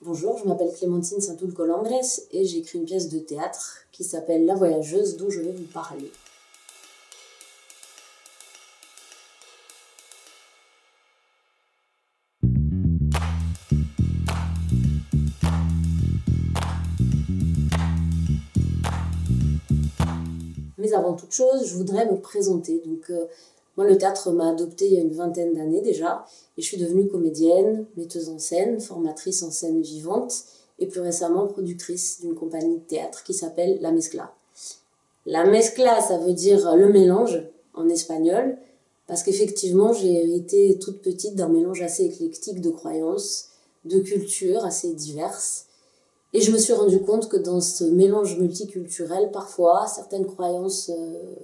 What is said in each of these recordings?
Bonjour, je m'appelle Clémentine Saint-Oul-Colambres et j'écris une pièce de théâtre qui s'appelle La Voyageuse dont je vais vous parler. Mais avant toute chose, je voudrais me présenter. Donc, euh, moi, le théâtre m'a adopté il y a une vingtaine d'années déjà, et je suis devenue comédienne, metteuse en scène, formatrice en scène vivante, et plus récemment productrice d'une compagnie de théâtre qui s'appelle La Mezcla. La Mezcla, ça veut dire le mélange en espagnol, parce qu'effectivement, j'ai hérité toute petite d'un mélange assez éclectique de croyances, de cultures assez diverses, et je me suis rendu compte que dans ce mélange multiculturel, parfois, certaines croyances euh,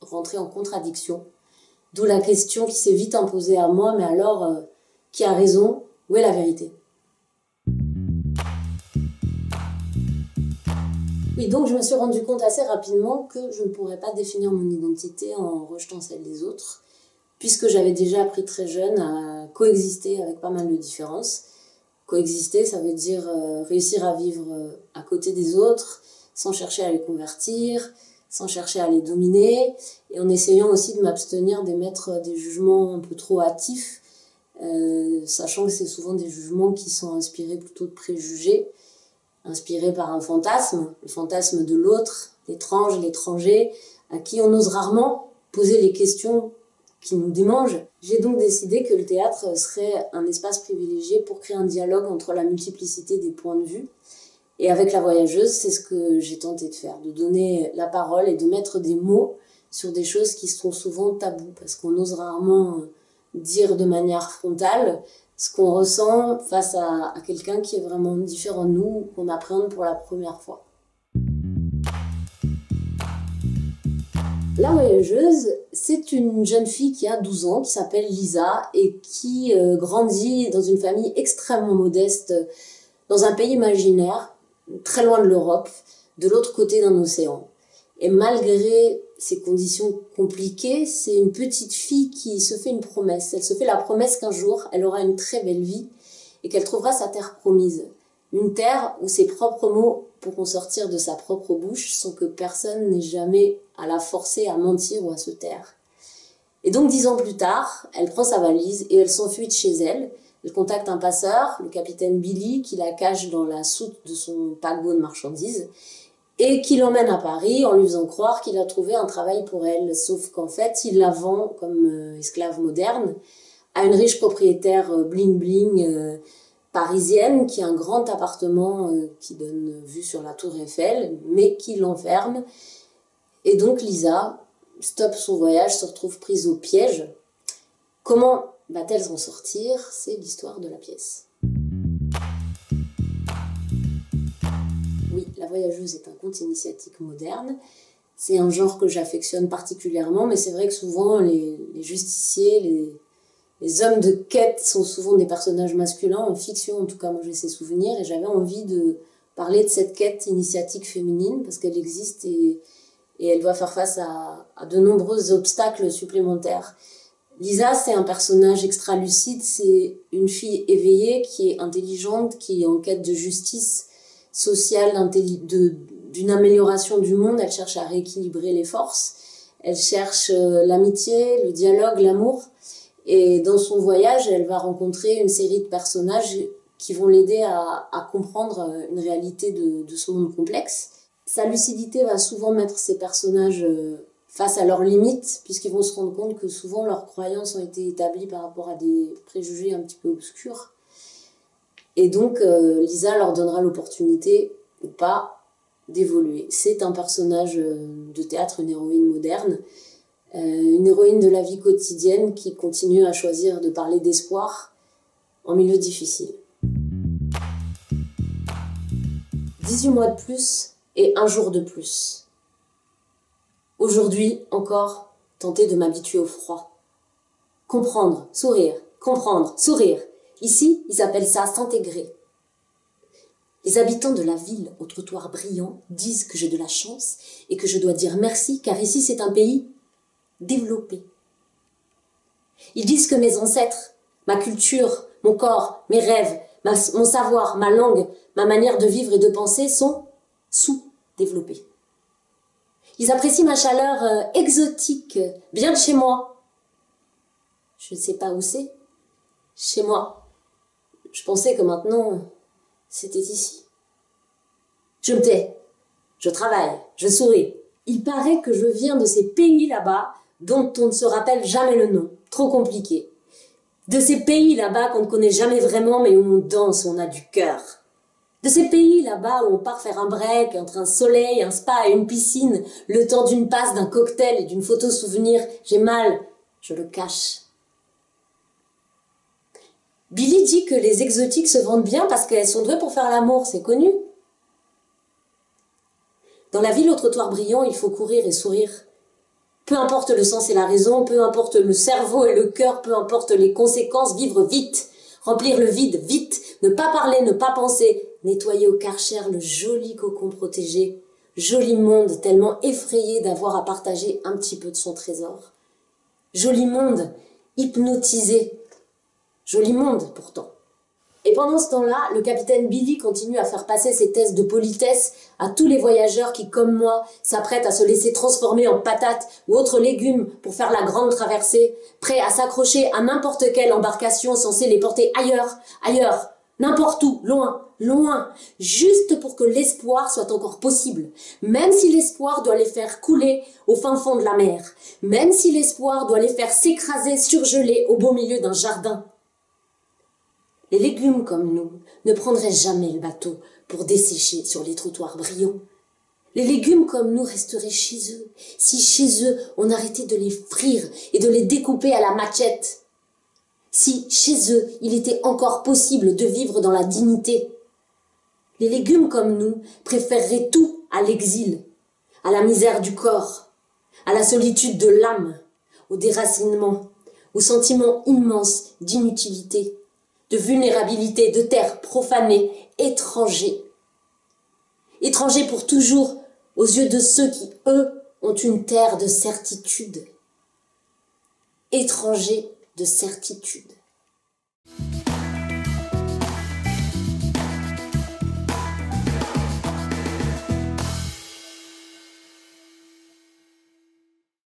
rentraient en contradiction. D'où la question qui s'est vite imposée à moi, mais alors, euh, qui a raison Où est la vérité? Oui, donc je me suis rendu compte assez rapidement que je ne pourrais pas définir mon identité en rejetant celle des autres, puisque j'avais déjà appris très jeune à coexister avec pas mal de différences. Coexister, ça veut dire euh, réussir à vivre euh, à côté des autres, sans chercher à les convertir, sans chercher à les dominer, et en essayant aussi de m'abstenir d'émettre des jugements un peu trop hâtifs, euh, sachant que c'est souvent des jugements qui sont inspirés plutôt de préjugés, inspirés par un fantasme, le fantasme de l'autre, l'étrange, l'étranger, à qui on ose rarement poser les questions qui nous démange. J'ai donc décidé que le théâtre serait un espace privilégié pour créer un dialogue entre la multiplicité des points de vue. Et avec la voyageuse, c'est ce que j'ai tenté de faire, de donner la parole et de mettre des mots sur des choses qui sont souvent tabous, parce qu'on ose rarement dire de manière frontale ce qu'on ressent face à, à quelqu'un qui est vraiment différent de nous, qu'on appréhende pour la première fois. La voyageuse, c'est une jeune fille qui a 12 ans, qui s'appelle Lisa et qui euh, grandit dans une famille extrêmement modeste, dans un pays imaginaire, très loin de l'Europe, de l'autre côté d'un océan. Et malgré ces conditions compliquées, c'est une petite fille qui se fait une promesse. Elle se fait la promesse qu'un jour, elle aura une très belle vie et qu'elle trouvera sa terre promise. Une terre où ses propres mots pourront sortir de sa propre bouche sans que personne n'ait jamais à la forcer à mentir ou à se taire. Et donc dix ans plus tard, elle prend sa valise et elle s'enfuit de chez elle. Elle contacte un passeur, le capitaine Billy, qui la cache dans la soute de son paquebot de marchandises et qui l'emmène à Paris en lui faisant croire qu'il a trouvé un travail pour elle. Sauf qu'en fait, il la vend comme euh, esclave moderne à une riche propriétaire euh, bling bling euh, parisienne qui a un grand appartement qui donne vue sur la tour Eiffel, mais qui l'enferme et donc Lisa stoppe son voyage, se retrouve prise au piège. Comment va-t-elle s'en sortir? C'est l'histoire de la pièce. Oui, La Voyageuse est un conte initiatique moderne. C'est un genre que j'affectionne particulièrement, mais c'est vrai que souvent les, justiciers, les, hommes de quête sont souvent des personnages masculins, en fiction en tout cas, moi j'ai ces souvenirs, et j'avais envie de parler de cette quête initiatique féminine, parce qu'elle existe et elle doit faire face à, de nombreux obstacles supplémentaires. Lisa, c'est un personnage extra lucide, c'est une fille éveillée qui est intelligente, qui est en quête de justice sociale, d'une amélioration du monde. Elle cherche à rééquilibrer les forces. Elle cherche euh, l'amitié, le dialogue, l'amour. Et dans son voyage, elle va rencontrer une série de personnages qui vont l'aider à, comprendre une réalité de, de ce monde complexe. Sa lucidité va souvent mettre ses personnages euh, face à leurs limites, puisqu'ils vont se rendre compte que souvent leurs croyances ont été établies par rapport à des préjugés un petit peu obscurs. Et donc, euh, Lisa leur donnera l'opportunité, ou pas, d'évoluer. C'est un personnage euh, de théâtre, une héroïne moderne, une héroïne de la vie quotidienne qui continue à choisir de parler d'espoir en milieu difficile. 18 mois de plus, et un jour de plus. Aujourd'hui encore, tenter de m'habituer au froid. Comprendre, sourire, comprendre, sourire. Ici, ils appellent ça s'intégrer. Les habitants de la ville au trottoir brillant disent que j'ai de la chance et que je dois dire merci car ici c'est un pays développé. Ils disent que mes ancêtres, ma culture, mon corps, mes rêves, mon savoir, ma langue, ma manière de vivre et de penser sont sous-développés. Ils apprécient ma chaleur euh, exotique, bien de chez moi. Je ne sais pas où c'est. Chez moi. Je pensais que maintenant, c'était ici. Je me tais. Je travaille. Je souris. Il paraît que je viens de ces pays là-bas dont on ne se rappelle jamais le nom. Trop compliqué. De ces pays là-bas qu'on ne connaît jamais vraiment mais où on danse, on a du cœur. De ces pays là-bas où on part faire un break entre un soleil, un spa et une piscine, le temps d'une passe, d'un cocktail et d'une photo souvenir, j'ai mal, je le cache. Billy dit que les exotiques se vendent bien parce qu'elles sont douées pour faire l'amour, c'est connu. Dans la ville au trottoir brillant, il faut courir et sourire. Peu importe le sens et la raison, peu importe le cerveau et le cœur, peu importe les conséquences, vivre vite, remplir le vide vite, ne pas parler, ne pas penser, nettoyer au karcher le joli cocon protégé, joli monde tellement effrayé d'avoir à partager un petit peu de son trésor. Joli monde, hypnotisé. Joli monde pourtant. Et pendant ce temps-là, le capitaine Billy continue à faire passer ses tests de politesse à tous les voyageurs qui, comme moi, s'apprêtent à se laisser transformer en patates ou autres légumes pour faire la grande traversée, prêts à s'accrocher à n'importe quelle embarcation censée les porter ailleurs, ailleurs, n'importe où, loin, loin, juste pour que l'espoir soit encore possible, même si l'espoir doit les faire couler au fin fond de la mer, même si l'espoir doit les faire s'écraser, surgeler au beau milieu d'un jardin. Les légumes comme nous ne prendraient jamais le bateau pour dessécher sur les trottoirs brillants. Les légumes comme nous resteraient chez eux, si chez eux on arrêtait de les frire et de les découper à la machette. Si chez eux il était encore possible de vivre dans la dignité. Les légumes comme nous préféreraient tout à l'exil, à la misère du corps, à la solitude de l'âme, au déracinement, au sentiment immense d'inutilité de vulnérabilité, de terre profanée, étranger. Étranger pour toujours aux yeux de ceux qui, eux, ont une terre de certitude. Étranger de certitude.